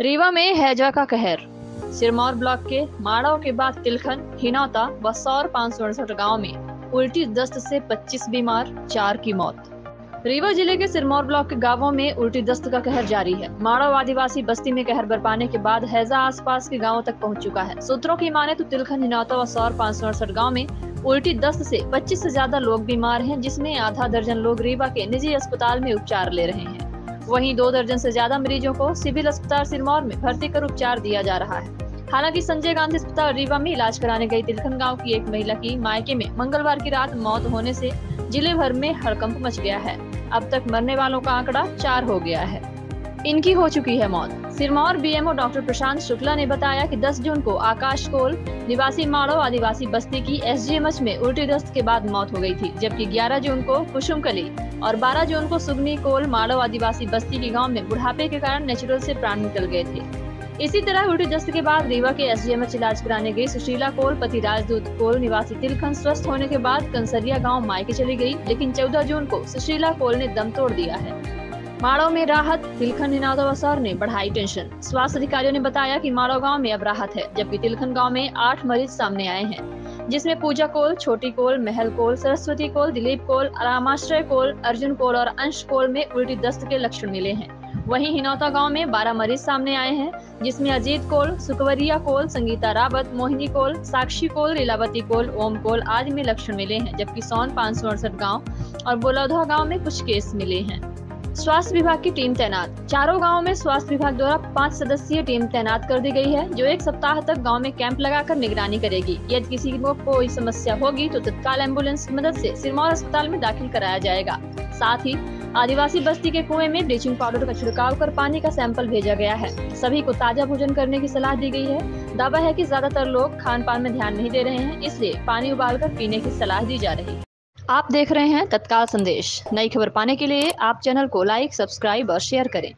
रीवा में हैजा का कहर। सिरमौर ब्लॉक के माड़ाव के बाद तिलखन, हिनौता व सौर पाँच सौ अड़सठ गाँव में उल्टी दस्त से 25 बीमार, चार की मौत। रीवा ज़िले के सिरमौर ब्लॉक के गाँवों में उल्टी दस्त का कहर जारी है। माड़ाव आदिवासी बस्ती में कहर बरपाने के बाद हैजा आसपास के गाँवों तक पहुँच चुका है। सूत्रों की माने तो तिलखन, हिनौता व सौर पाँच सौ अड़सठ गाँव में उल्टी दस्त से 25 से ज़्यादा लोग बीमार हैं, जिसमें आधा दर्जन लोग रीवा के निजी अस्पताल में उपचार ले रहे हैं। वहीं दो दर्जन से ज़्यादा मरीजों को सिविल अस्पताल सिरमौर में भर्ती कर उपचार दिया जा रहा है। हालाँकि संजय गांधी अस्पताल रीवा में इलाज कराने गई तिलखन गाँव की एक महिला की मायके में मंगलवार की रात मौत होने से ज़िले भर में हड़कंप मच गया है। अब तक मरने वालों का आंकड़ा चार हो गया है। इनकी हो चुकी है मौत। सिरमौर बीएमओ डॉक्टर प्रशांत शुक्ला ने बताया कि 10 जून को आकाश कोल, निवासी माड़ो, आदिवासी बस्ती की एसजीएमएच में उल्टी दस्त के बाद मौत हो गई थी, जबकि 11 जून को कुसुमकली और 12 जून को सुगनी कोल, माड़ो, आदिवासी बस्ती के गाँव में बुढ़ापे के कारण नेचुरल से प्राण निकल गए थे। इसी तरह उल्टी दस्त के बाद रीवा के एसडीएमएच इलाज कराने गई सुशीला कोल, पति राजदूत कोल, निवासी तिलखन स्वस्थ होने के बाद कंसरिया गाँव मायके चली गई लेकिन 14 जून को सुशीला कोल ने दम तोड़ दिया है। माड़ो में राहत, तिलखन निनादवसर ने बढ़ाई टेंशन। स्वास्थ्य अधिकारियों ने बताया कि माड़ो गाँव में अब राहत है, जबकि तिलखन गाँव में आठ मरीज़ सामने आए हैं। जिसमें पूजा कोल, छोटी कोल, महल कोल, सरस्वती कोल, दिलीप कोल, रामाश्रय कोल, अर्जुन कोल और अंश कोल में उल्टी दस्त के लक्षण मिले हैं। वहीं हिनौता गाँव में 12 मरीज़ सामने आए हैं, जिसमें अजीत कोल सुकवरिया कोल, संगीता रावत, मोहिनी कोल, साक्षी कोल, लीलावती कोल, ओम कोल आदि में लक्षण मिले हैं, जबकि सोन पाँच गाँव और बोलौधा गाँव में कुछ केस मिले हैं। स्वास्थ्य विभाग की टीम तैनात। चारों गाँवों में स्वास्थ्य विभाग द्वारा पाँच सदस्यीय टीम तैनात कर दी गई है, जो एक सप्ताह तक गाँव में कैंप लगाकर निगरानी करेगी। यदि किसी को कोई समस्या होगी तो तत्काल एंबुलेंस की मदद से सिरमौर अस्पताल में दाखिल कराया जाएगा। साथ ही, आदिवासी बस्ती के कुएँ में ब्लीचिंग पाउडर का छिड़काव कर पानी का सैंपल भेजा गया है। सभी को ताज़ा भोजन करने की सलाह दी गई है। दावा है कि ज़्यादातर लोग खान पान में ध्यान नहीं दे रहे हैं, इसलिए पानी उबाल कर पीने की सलाह दी जा रही है। आप देख रहे हैं तत्काल संदेश। नई खबर पाने के लिए आप चैनल को लाइक, सब्सक्राइब और शेयर करें।